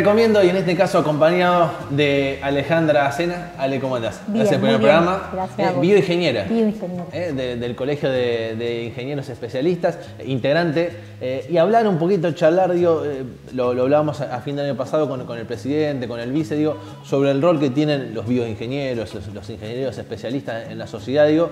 recomiendo y en este caso acompañado de Alejandra Acena. Ale, ¿cómo andás? Bien, Gracias por el bien. programa. Gracias Eh, bioingeniera. Bioingeniera. eh, de- del Colegio de, de Ingenieros Especialistas, integrante, eh, y hablar un poquito, charlar, digo, lo, lo hablábamos a, a fin de año pasado con, con el presidente, con el vice, digo, sobre el rol que tienen los bioingenieros, los, los ingenieros especialistas en la sociedad, digo,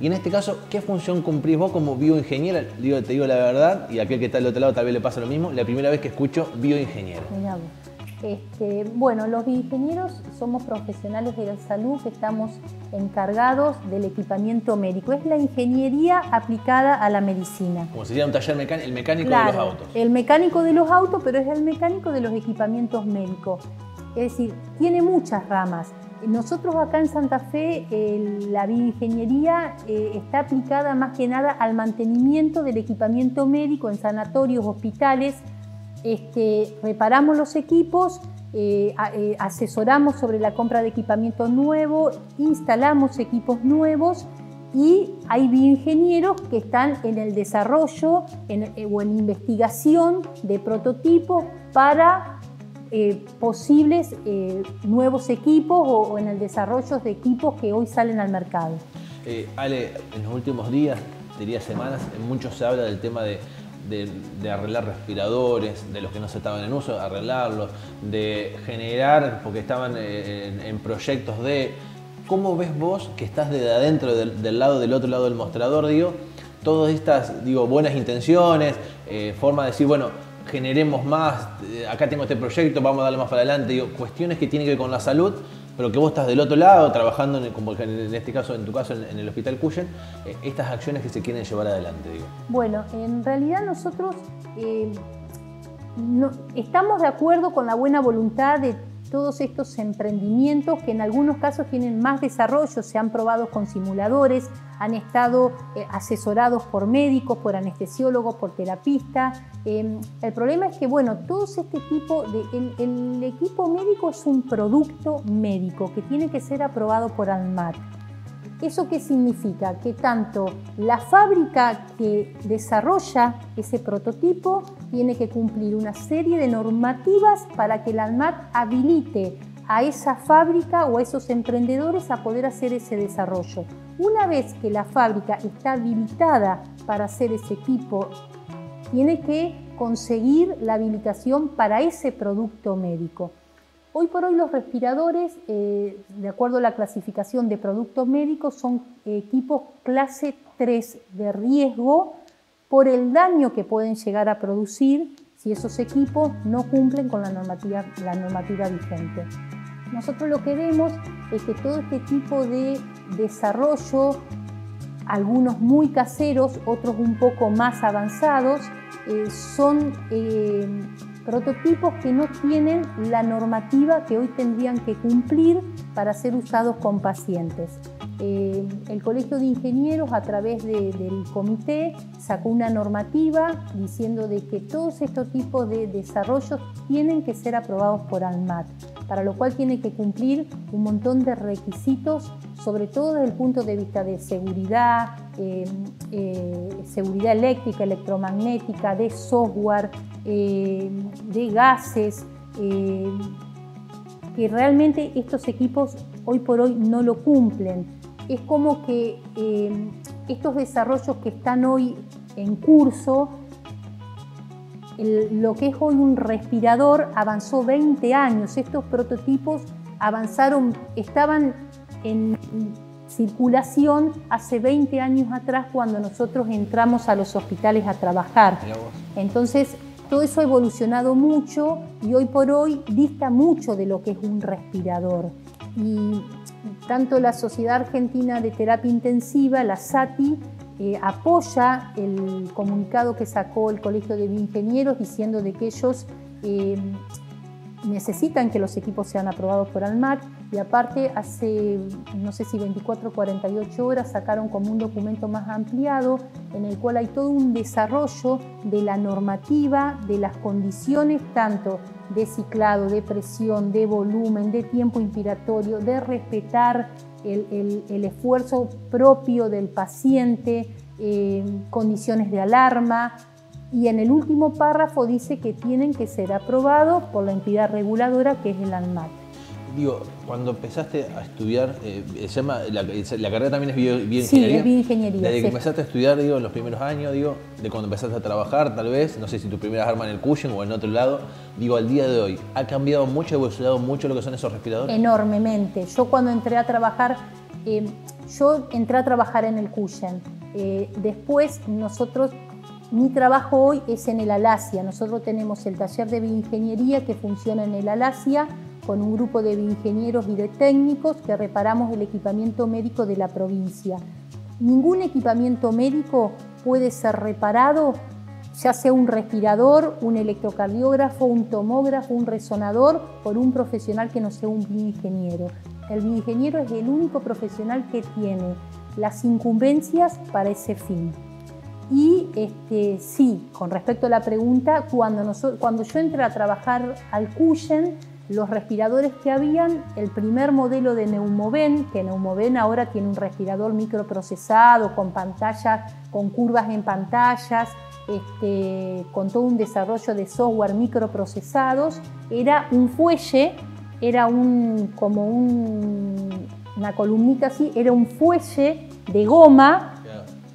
y en este caso, ¿qué función cumplís vos como bioingeniera? Digo, te digo la verdad, y aquel que está al otro lado tal vez le pasa lo mismo, la primera vez que escucho bioingeniero. Mirá vos. Este, bueno, los bioingenieros somos profesionales de la salud que estamos encargados del equipamiento médico. Es la ingeniería aplicada a la medicina. Como se llama un taller mecánico, el mecánico de los autos. el mecánico de los autos, pero es el mecánico de los equipamientos médicos. Es decir, tiene muchas ramas. Nosotros acá en Santa Fe, la bioingeniería eh, está aplicada más que nada al mantenimiento del equipamiento médico en sanatorios, hospitales. Este, reparamos los equipos, eh, eh, asesoramos sobre la compra de equipamiento nuevo, instalamos equipos nuevos y hay bioingenieros que están en el desarrollo eh, o en investigación de prototipos para posibles nuevos equipos o, en el desarrollo de equipos que hoy salen al mercado. Ale, en los últimos días, diría semanas, mucho se habla del tema de, de- arreglar respiradores, de los que no se estaban en uso, arreglarlos, de generar, porque estaban eh, en, proyectos de... ¿Cómo ves vos que estás de adentro del, del lado, del otro lado del mostrador, digo, todas estas, digo, buenas intenciones, eh, forma de decir, bueno, generemos más, eh, acá tengo este proyecto, vamos a darle más para adelante, digo, cuestiones que tienen que ver con la salud, pero que vos estás del otro lado trabajando, en, el- como en este caso, en tu caso, en, el Hospital Cuyen, eh, estas acciones que se quieren llevar adelante, digo. Bueno, en realidad nosotros eh, no- estamos de acuerdo con la buena voluntad de todos estos emprendimientos que en algunos casos tienen más desarrollo, se han probado con simuladores, han estado eh, asesorados por médicos, por anestesiólogos, por terapistas. Eh, el problema es que, bueno, todo este tipo de... El, el equipo médico es un producto médico que tiene que ser aprobado por ANMAT. ¿Eso qué significa? Que tanto la fábrica que desarrolla ese prototipo tiene que cumplir una serie de normativas para que la ANMAT habilite a esa fábrica o a esos emprendedores a poder hacer ese desarrollo. Una vez que la fábrica está habilitada para hacer ese equipo, tiene que conseguir la habilitación para ese producto médico. Hoy por hoy los respiradores, eh, de acuerdo a la clasificación de productos médicos, son equipos clase 3 de riesgo por el daño que pueden llegar a producir si esos equipos no cumplen con la normativa vigente. Nosotros lo que vemos es que todo este tipo de desarrollo, algunos muy caseros, otros un poco más avanzados, eh, son eh, prototipos que no tienen la normativa que hoy tendrían que cumplir para ser usados con pacientes. Eh, el Colegio de Ingenieros a través de- del comité sacó una normativa diciendo de que todos estos tipos de desarrollos tienen que ser aprobados por ANMAT, para lo cual tiene que cumplir un montón de requisitos, sobre todo desde el punto de vista de seguridad, eh, eh, seguridad eléctrica, electromagnética, de software, de gases, que realmente estos equipos hoy por hoy no lo cumplen. Es como que eh, estos desarrollos que están hoy en curso, el- lo que es hoy un respirador avanzó 20 años. Estos prototipos avanzaron, estaban en circulación hace 20 años atrás cuando nosotros entramos a los hospitales a trabajar. Entonces, todo eso ha evolucionado mucho y hoy por hoy dista mucho de lo que es un respirador. Y tanto la Sociedad Argentina de Terapia Intensiva, la SATI, eh, apoya el comunicado que sacó el Colegio de Bioingenieros diciendo de que ellos eh, necesitan que los equipos sean aprobados por ANMAT y aparte hace, no sé si 24 o 48 horas, sacaron como un documento más ampliado en el cual hay todo un desarrollo de la normativa, de las condiciones tanto de ciclado, de presión, de volumen, de tiempo inspiratorio, de respetar el esfuerzo propio del paciente, eh, condiciones de alarma, y en el último párrafo dice que tienen que ser aprobados por la entidad reguladora que es el ANMAT. Digo, cuando empezaste a estudiar, eh, se llama, la, carrera también es bioingeniería. Sí, es bioingeniería. Desde que empezaste a estudiar, digo, en los primeros años, digo, de cuando empezaste a trabajar, tal vez, no sé si tu primera arma en el Cushing o en otro lado, digo, al día de hoy, ¿ha cambiado mucho, ha evolucionado mucho lo que son esos respiradores? Enormemente. Yo cuando entré a trabajar, eh, yo entré a trabajar en el Cushing. Eh, después nosotros mi trabajo hoy es en el Alasia. Nosotros tenemos el taller de bioingeniería que funciona en el Alasia con un grupo de bioingenieros y de técnicos que reparamos el equipamiento médico de la provincia. Ningún equipamiento médico puede ser reparado, ya sea un respirador, un electrocardiógrafo, un tomógrafo, un resonador, por un profesional que no sea un bioingeniero. El bioingeniero es el único profesional que tiene las incumbencias para ese fin. Y este, sí, con respecto a la pregunta, cuando, yo entré a trabajar al Cuyen, los respiradores que habían, el primer modelo de Neumoven, que Neumoven ahora tiene un respirador microprocesado con pantallas, con curvas en pantallas, este, con todo un desarrollo de software microprocesados, era un fuelle, era un, como una columnita así, era un fuelle de goma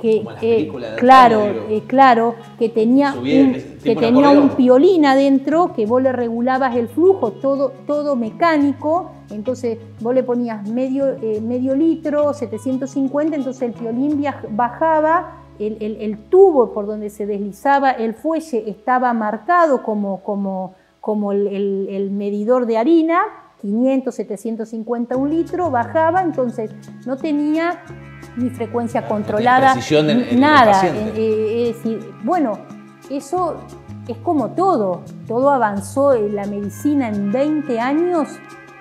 que eh, claro, eh, claro, que tenía un, que tenía un piolín adentro, que vos le regulabas el flujo, todo, todo mecánico, entonces vos le ponías medio, eh, medio litro, 750, entonces el piolín bajaba, el, tubo por donde se deslizaba el fuelle estaba marcado como, como, como el medidor de harina, 500, 750, un litro, bajaba, entonces no tenía ni frecuencia controlada, nada. Eh, eh, es decir, bueno, eso es como todo, todo avanzó en la medicina en 20 años,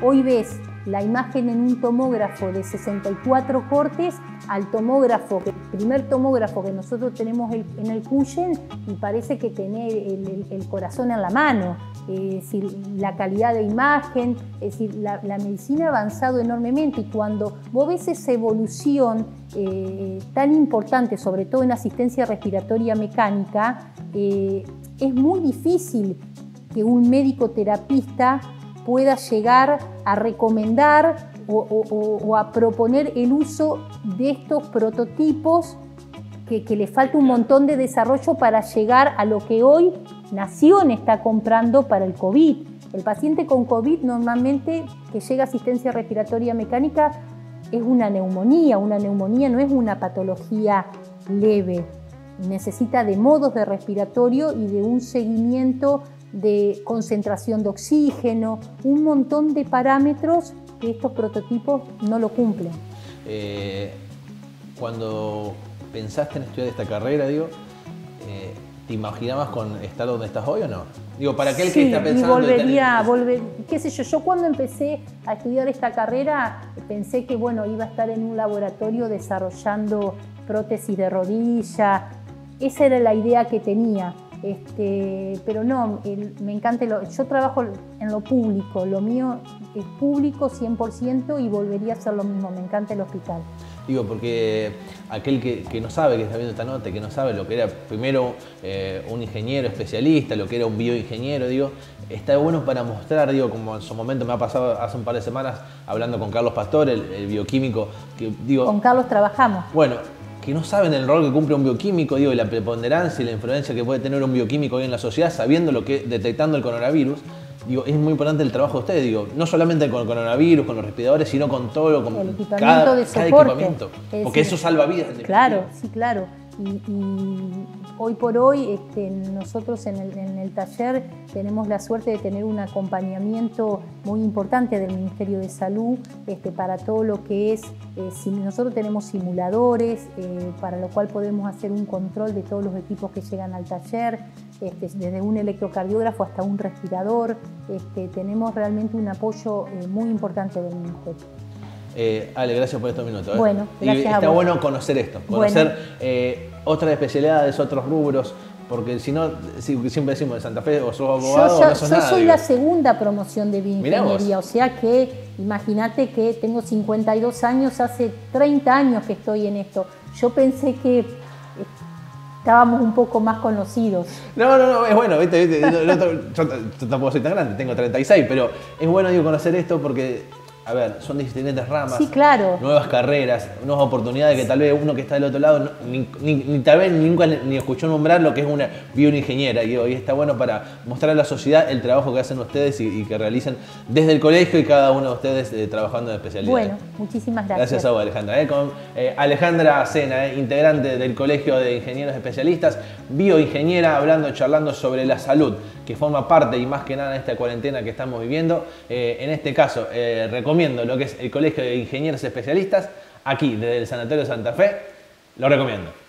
hoy ves la imagen en un tomógrafo de 64 cortes al tomógrafo, el primer tomógrafo que nosotros tenemos en el Cuyen y parece que tiene el, corazón en la mano. Es decir, la calidad de imagen, es decir, la, medicina ha avanzado enormemente y cuando vos ves esa evolución eh, tan importante, sobre todo en asistencia respiratoria mecánica, eh, es muy difícil que un médico terapista pueda llegar a recomendar o, a proponer el uso de estos prototipos que, le falta un montón de desarrollo para llegar a lo que hoy Nación está comprando para el COVID. El paciente con COVID normalmente que llega a asistencia respiratoria mecánica es una neumonía. Una neumonía no es una patología leve. Necesita de modos de respiratorio y de un seguimiento de concentración de oxígeno, un montón de parámetros que estos prototipos no lo cumplen. Eh, cuando pensaste en estudiar esta carrera, digo, eh, ¿te imaginabas con estar donde estás hoy o no? Digo, para aquel que está pensando... Y volvería, volver, qué sé yo, yo cuando empecé a estudiar esta carrera pensé que, bueno, iba a estar en un laboratorio desarrollando prótesis de rodilla, esa era la idea que tenía. Este, pero no, me encanta, yo trabajo en lo público, lo mío es público 100% y volvería a hacer lo mismo, me encanta el hospital. Digo, porque aquel que, no sabe, que está viendo esta nota, que no sabe lo que era primero eh, un ingeniero especialista, lo que era un bioingeniero, digo, está bueno para mostrar, digo, como en su momento me ha pasado hace un par de semanas hablando con Carlos Pastor, el, el bioquímico, que digo... Con Carlos trabajamos. Bueno, que no saben el rol que cumple un bioquímico, digo, y la preponderancia y la influencia que puede tener un bioquímico hoy en la sociedad, sabiendo lo que, detectando el coronavirus, digo, es muy importante el trabajo de ustedes, digo, no solamente con el coronavirus, con los respiradores, sino con todo lo, con el cada, de equipamiento. Porque eso salva vidas. Claro, sí, claro. Y, hoy por hoy este, nosotros en el, taller tenemos la suerte de tener un acompañamiento muy importante del Ministerio de Salud este, para todo lo que es, eh, nosotros tenemos simuladores, eh, para lo cual podemos hacer un control de todos los equipos que llegan al taller, este, desde un electrocardiógrafo hasta un respirador, tenemos realmente un apoyo eh, muy importante del Ministerio. Eh, Ale, gracias por estos minutos. ¿eh? Bueno, gracias está bueno conocer esto, conocer eh, otras especialidades, otros rubros, porque si no, siempre decimos de Santa Fe o sos abogado yo, o no sos yo soy la segunda promoción de bioingeniería, o sea que imagínate que tengo 52 años, hace 30 años que estoy en esto. Yo pensé que estábamos un poco más conocidos. No, no, no, es bueno, ¿viste? ¿viste? Yo, tampoco soy tan grande, tengo 36, pero es bueno conocer esto porque a ver, son diferentes ramas, sí, claro. nuevas carreras, nuevas oportunidades que tal vez uno que está del otro lado ni, ni, tal vez nunca ni escuchó nombrar lo que es una bioingeniera y hoy está bueno para mostrar a la sociedad el trabajo que hacen ustedes y, que realizan desde el colegio y cada uno de ustedes eh, trabajando en especialidad. Bueno, muchísimas gracias. Gracias a vos, Alejandra. Eh, con eh, Alejandra Sena, integrante del Colegio de Ingenieros Especialistas, bioingeniera, hablando, charlando sobre la salud, que forma parte y más que nada en esta cuarentena que estamos viviendo. en este caso, recomiendo lo que es el Colegio de Ingenieros Especialistas, aquí desde el Sanatorio Santa Fe, lo recomiendo.